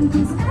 I'm